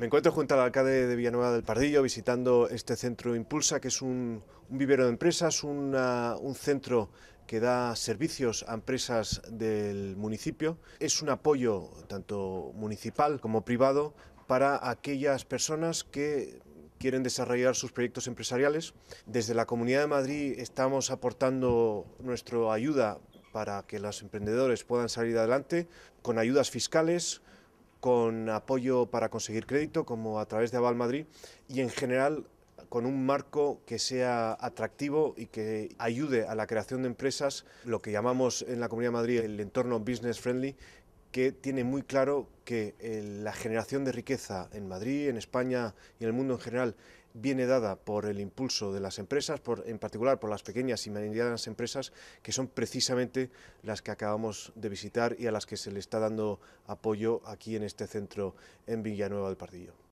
Me encuentro junto al alcalde de Villanueva del Pardillo visitando este centro Impulsa, que es un, vivero de empresas, un centro que da servicios a empresas del municipio. Es un apoyo tanto municipal como privado para aquellas personas que quieren desarrollar sus proyectos empresariales. Desde la Comunidad de Madrid estamos aportando nuestra ayuda para que los emprendedores puedan salir adelante con ayudas fiscales, con apoyo para conseguir crédito, como a través de Aval Madrid, y en general con un marco que sea atractivo y que ayude a la creación de empresas, lo que llamamos en la Comunidad de Madrid el entorno business friendly, que tiene muy claro que la generación de riqueza en Madrid, en España y en el mundo en general viene dada por el impulso de las empresas, por, en particular por las pequeñas y medianas empresas, que son precisamente las que acabamos de visitar y a las que se le está dando apoyo aquí en este centro en Villanueva del Pardillo.